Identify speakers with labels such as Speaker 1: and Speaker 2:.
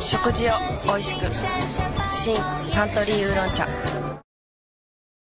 Speaker 1: 食事をおいしく新サントリーウーロン茶。